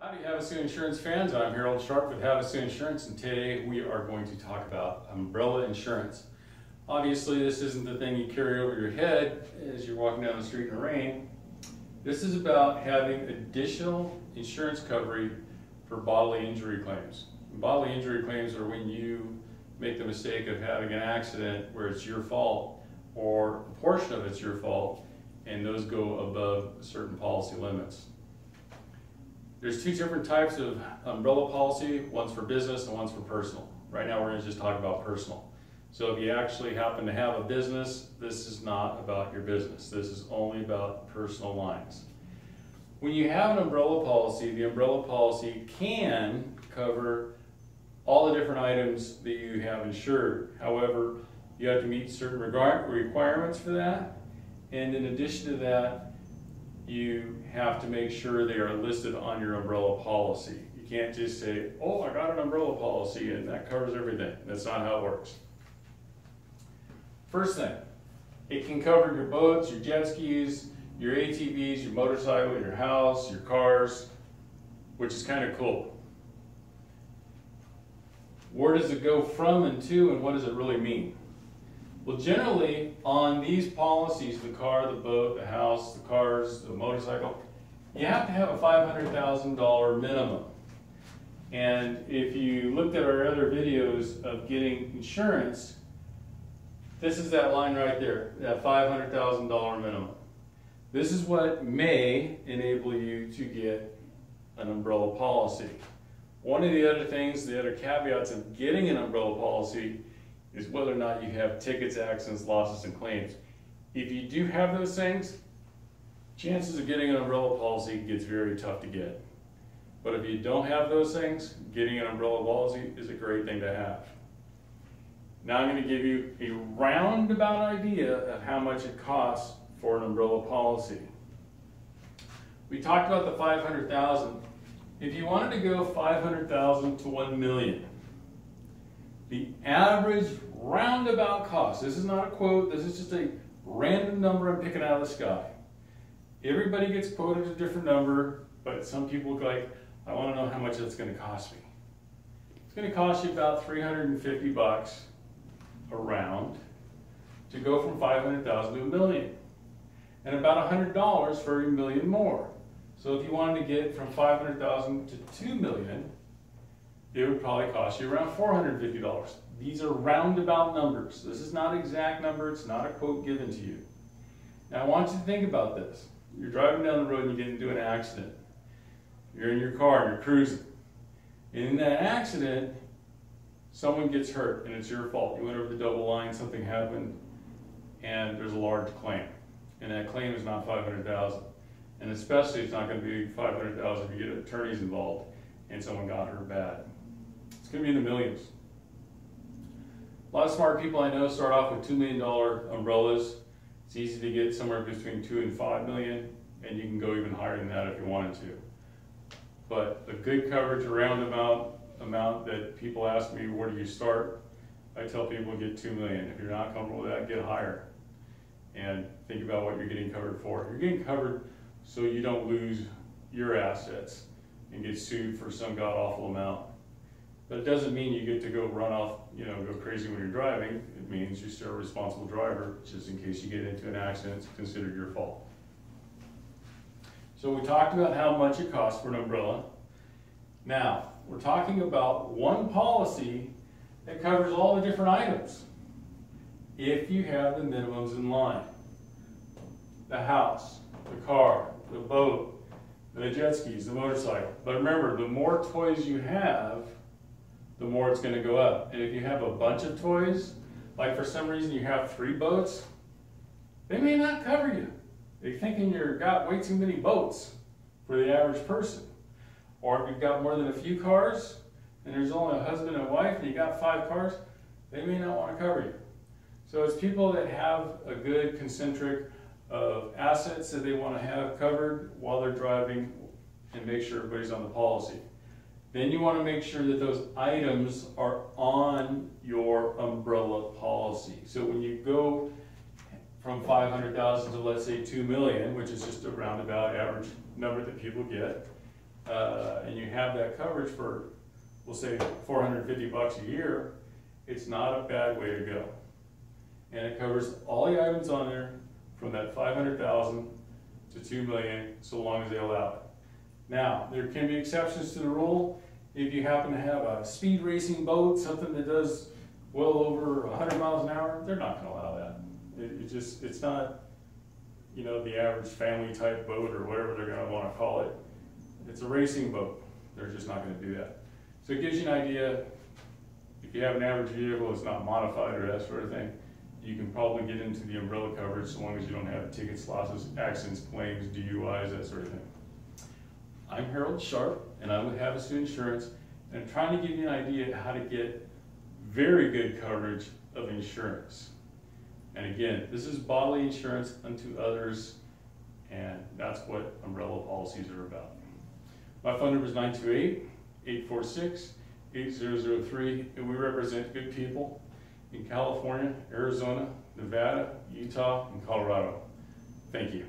Howdy Havasu Insurance fans, I'm Harold Sharp with Havasu Insurance and today we are going to talk about umbrella insurance. Obviously this isn't the thing you carry over your head as you're walking down the street in the rain. This is about having additional insurance coverage for bodily injury claims. Bodily injury claims are when you make the mistake of having an accident where it's your fault or a portion of it's your fault and those go above certain policy limits. There's two different types of umbrella policy, one's for business and one's for personal. Right now we're gonna just talk about personal. So if you actually happen to have a business, this is not about your business. This is only about personal lines. When you have an umbrella policy, the umbrella policy can cover all the different items that you have insured. However, you have to meet certain requirements for that. And in addition to that, you have to make sure they are listed on your umbrella policy. You can't just say, oh, I got an umbrella policy and that covers everything. That's not how it works. First thing, it can cover your boats, your jet skis, your ATVs, your motorcycle, your house, your cars, which is kind of cool. Where does it go from and to and what does it really mean? Well, generally, on these policies, the car, the boat, the house, the cars, the motorcycle, you have to have a $500,000 minimum. And if you looked at our other videos of getting insurance, this is that line right there, that $500,000 minimum. This is what may enable you to get an umbrella policy. One of the other things, the other caveats of getting an umbrella policy is whether or not you have tickets, accidents, losses, and claims. If you do have those things, chances of getting an umbrella policy gets very tough to get. But if you don't have those things, getting an umbrella policy is a great thing to have. Now I'm going to give you a roundabout idea of how much it costs for an umbrella policy. We talked about the 500,000. If you wanted to go 500,000 to 1 million, the average roundabout cost, this is not a quote, this is just a random number I'm picking out of the sky. Everybody gets quoted a different number, but some people go like, I want to know how much that's going to cost me. It's going to cost you about 350 bucks around to go from 500,000 to a million. And about $100 for a million more. So if you wanted to get from 500,000 to 2 million, it would probably cost you around $450. These are roundabout numbers. This is not an exact number. It's not a quote given to you. Now I want you to think about this. You're driving down the road and you get into an accident. You're in your car and you're cruising. And in that accident, someone gets hurt and it's your fault. You went over the double line, something happened, and there's a large claim. And that claim is not 500,000. And especially it's not going to be 500,000 if you get attorneys involved and someone got hurt bad. It's going to be in the millions. A lot of smart people I know start off with $2 million umbrellas. It's easy to get somewhere between 2 and 5 million, and you can go even higher than that if you wanted to. But a good coverage around amount, amount that people ask me, where do you start? I tell people get 2 million. If you're not comfortable with that, get higher. And think about what you're getting covered for. You're getting covered so you don't lose your assets and get sued for some god awful amount. But it doesn't mean you get to go run off, you know, go crazy when you're driving. It means you're still a responsible driver, just in case you get into an accident, it's considered your fault. So we talked about how much it costs for an umbrella. Now, we're talking about one policy that covers all the different items. If you have the minimums in line. The house, the car, the boat, the jet skis, the motorcycle. But remember, the more toys you have, the more it's going to go up. And if you have a bunch of toys, like for some reason you have three boats, they may not cover you. They're thinking you've got way too many boats for the average person. Or if you've got more than a few cars, and there's only a husband and wife, and you got five cars, they may not want to cover you. So it's people that have a good concentric of assets that they want to have covered while they're driving and make sure everybody's on the policy. Then you want to make sure that those items are on your umbrella policy. So when you go from 500,000 to let's say 2 million, which is just a roundabout average number that people get, uh, and you have that coverage for, we'll say, four hundred and fifty bucks a year, it's not a bad way to go. And it covers all the items on there, from that five hundred thousand to two million, so long as they allow it. Now, there can be exceptions to the rule, if you happen to have a speed racing boat, something that does well over hundred miles an hour, they're not gonna allow that. It, it just, it's not, you know, the average family type boat or whatever they're gonna wanna call it. It's a racing boat, they're just not gonna do that. So it gives you an idea, if you have an average vehicle, it's not modified or that sort of thing, you can probably get into the umbrella coverage so long as you don't have tickets, losses, accidents, claims, DUIs, that sort of thing. I'm Harold Sharp, and I'm with Havasu Insurance, and I'm trying to give you an idea how to get very good coverage of insurance. And again, this is bodily insurance unto others, and that's what umbrella policies are about. My phone number is 928-846-8003, and we represent good people in California, Arizona, Nevada, Utah, and Colorado. Thank you.